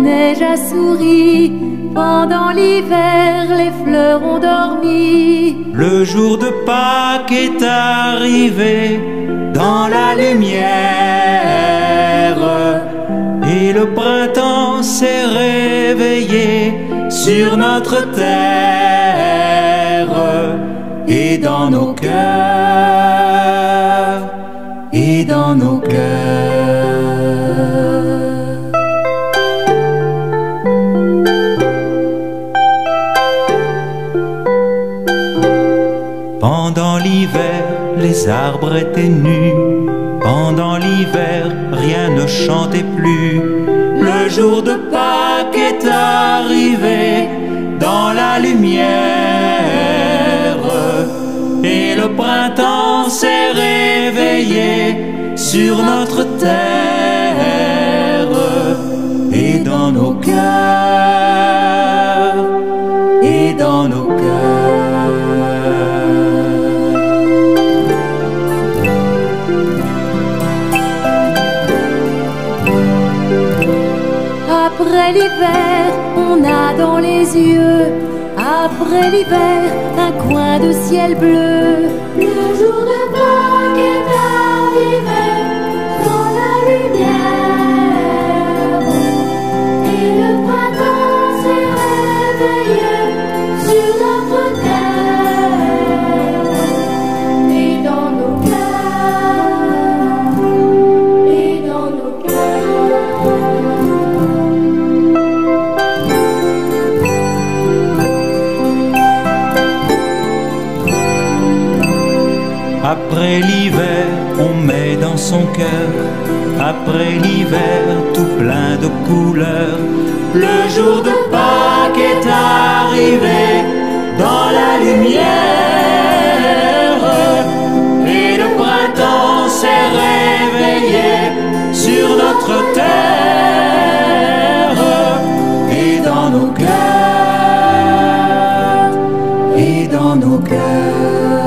neige a souri. Pendant l'hiver, les fleurs ont dormi. Le jour de Pâques est arrivé dans la lumière. Et le printemps s'est réveillé sur notre terre et dans nos cœurs et dans nos cœurs. Pendant l'hiver, les arbres étaient nus. Pendant l'hiver, rien ne chantait plus. Le jour de Pâques est arrivé dans la lumière. Et le printemps s'est réveillé sur notre terre et dans nos cœurs Après l'hiver, on a dans les yeux. Après l'hiver, un coin de ciel bleu. Le jour Après l'hiver, on met dans son cœur, après l'hiver, tout plein de couleurs. Le jour de Pâques est arrivé dans la lumière, et le printemps s'est réveillé sur notre terre et dans nos cœurs, et dans nos cœurs.